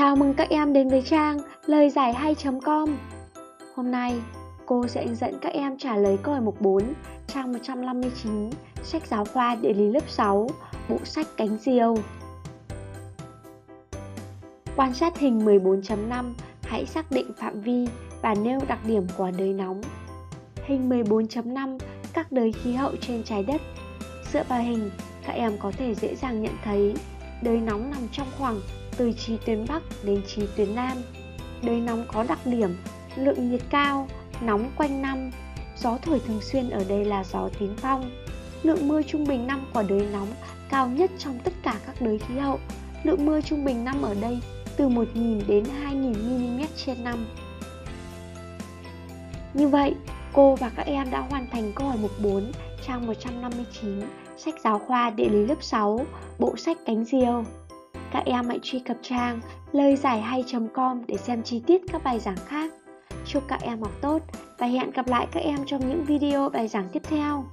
Chào mừng các em đến với trang lời giải hay.com Hôm nay, cô sẽ hướng dẫn các em trả lời câu hỏi mục 4 trang 159 sách giáo khoa địa lý lớp 6 bộ sách cánh diều. Quan sát hình 14.5 hãy xác định phạm vi và nêu đặc điểm của đới nóng. Hình 14.5 các đới khí hậu trên trái đất. Dựa vào hình, các em có thể dễ dàng nhận thấy đới nóng nằm trong khoảng từ trí tuyến Bắc đến trí tuyến Nam. Đới nóng có đặc điểm lượng nhiệt cao, nóng quanh năm, gió thổi thường xuyên ở đây là gió tín phong. Lượng mưa trung bình năm của đới nóng cao nhất trong tất cả các đới khí hậu. Lượng mưa trung bình năm ở đây từ 1.000 đến 2.000 mm trên năm. Như vậy, cô và các em đã hoàn thành câu hỏi mục 4, trang 159, sách giáo khoa địa lý lớp 6, bộ sách cánh diều. Các em hãy truy cập trang lời giải hay.com để xem chi tiết các bài giảng khác. Chúc các em học tốt và hẹn gặp lại các em trong những video bài giảng tiếp theo.